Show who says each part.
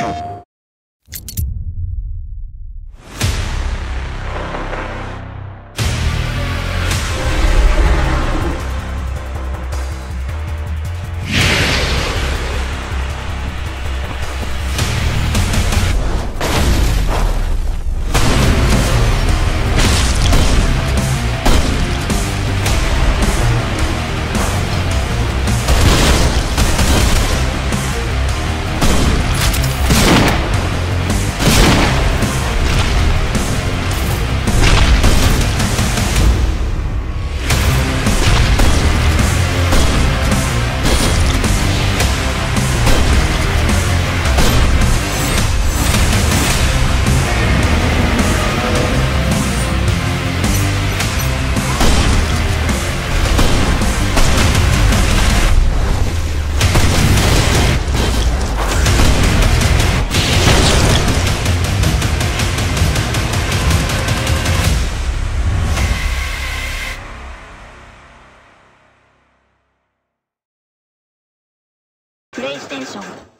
Speaker 1: you. プレイステーション